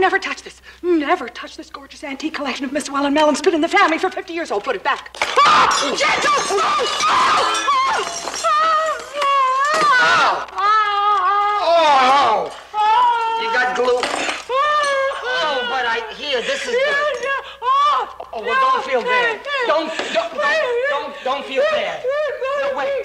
Never touch this Never touch this gorgeous antique collection of Miss Welenmelon's been in the family for 50 years. I'll put it back. Oh, gentle! Oh, oh. You got glue. Oh, but I hear This is good. Oh, well, don't feel bad. Don't, don't, don't, don't, don't feel bad. No, wait,